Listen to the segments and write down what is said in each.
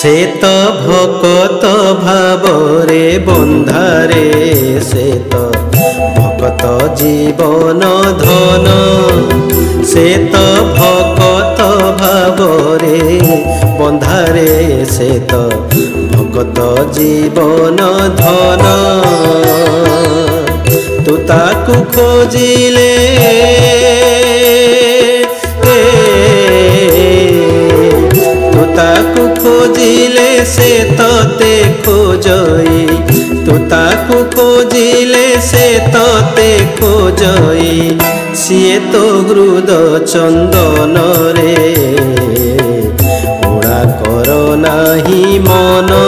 শ্বেত ভকত ভাবরে বন্ধারে শ্বেত ভকত জীবন ধন। শ্বেত ভকত ভাবরে বন্ধারে শ্বেত ভকত জীবন ধন। তো তাকু খোঁজিলে ସେ ତତେ ଖୋଜଇ ତୁ ତାକୁ ଖୋଜିଲେ ସେ ତତେ ଖୋଜଇ ସିଏ ତ ହୃଦ ଚନ୍ଦନରେ ଉଡ଼ା କର ନାହିଁ ମନ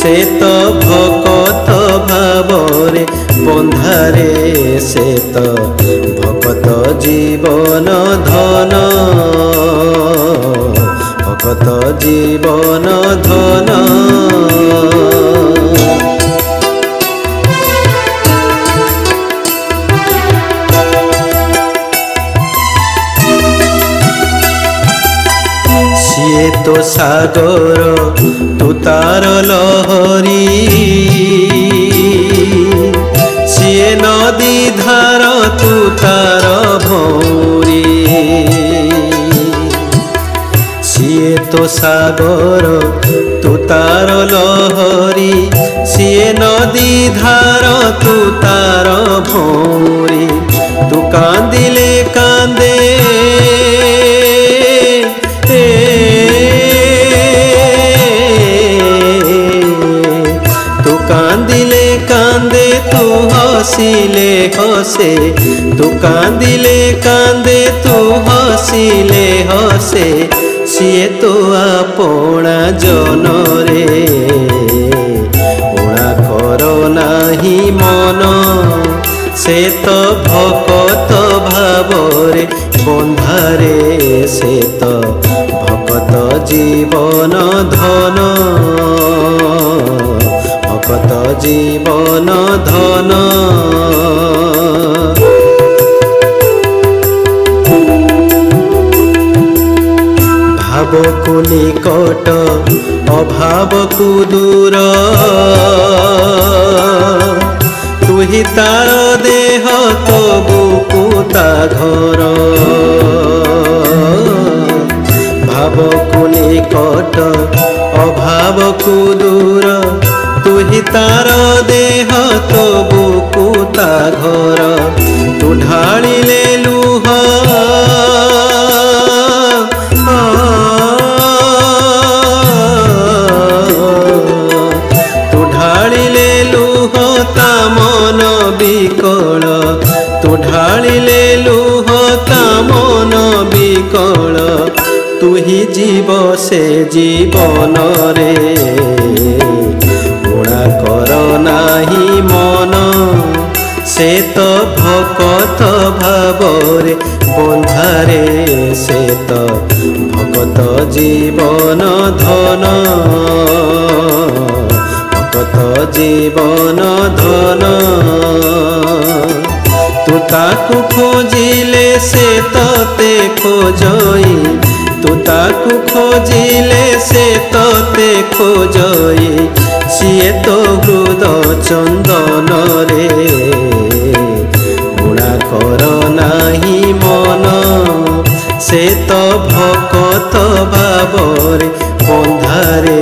ସେ ତ ଭକତ ଭାବରେ ବନ୍ଧାରେ ସେ ତ ଭକତ ଜୀବନ ଧନ কত জীবন ধন। সিয়ে তো সাগর তু তার লহরী। तो सागर, तु तार लहरी, सीए नदी धार, तु तार भोरी, तु कांदे। कांदे हसिले हसे, तू कांदे कांदे, तू हसिले हसे ସିଏ ତ ଆପଣା ଜନରେ। ଉଣା କର ନାହିଁ ମନ। ସେ ତ ଭକତ ଭାବରେ ବନ୍ଧାରେ ସେ ତ ଭକତ ଜୀବନ ଧନ। ଭକତ ଜୀବନ ଧନ। ଭାବକୁ ନିକଟ ଅଭାବକୁ ଦୂର। ତୁହି ତାର ଦେହ ତ ବୁକୁ ତା ଘର। ଭାବକୁ ନିକଟ ଅଭାବକୁ ଦୂର। ତୁହି ତାର ଦେହ ତ ବୁକୁ ବିକଳ। ତୁ ଢାଳିଲେ ଲୁହ ତା ମନ ବିକଳ। ତୁ ହିଁ ଯିବ ସେ ଜୀବନରେ। ଗୁଣା କର ନାହିଁ ମନ। ସେ ତ ଭକତ ଭାବରେ ବନ୍ଧାରେ ସେ ତ ଭକତ ଜୀବନ ଧନ। ଭକତ ଜୀବନ ଧନ। ତାକୁ ଖୋଜିଲେ ସେ ତତେ ଖୋଜଇ ତୁ ତାକୁ ଖୋଜିଲେ ସେ ତତେ ଖୋଜଇ ସିଏ ତ ହୃଦ ଚନ୍ଦନରେ ଗୁଣା କର ନାହିଁ ମନ ସେ ତ ଭକତ ଭାବରେ ବନ୍ଧାରେ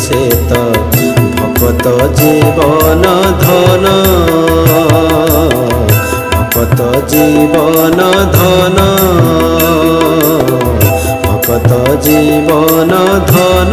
ସେ ତ ଭକତ ଜୀବନ ଧନ सत जीवन धन।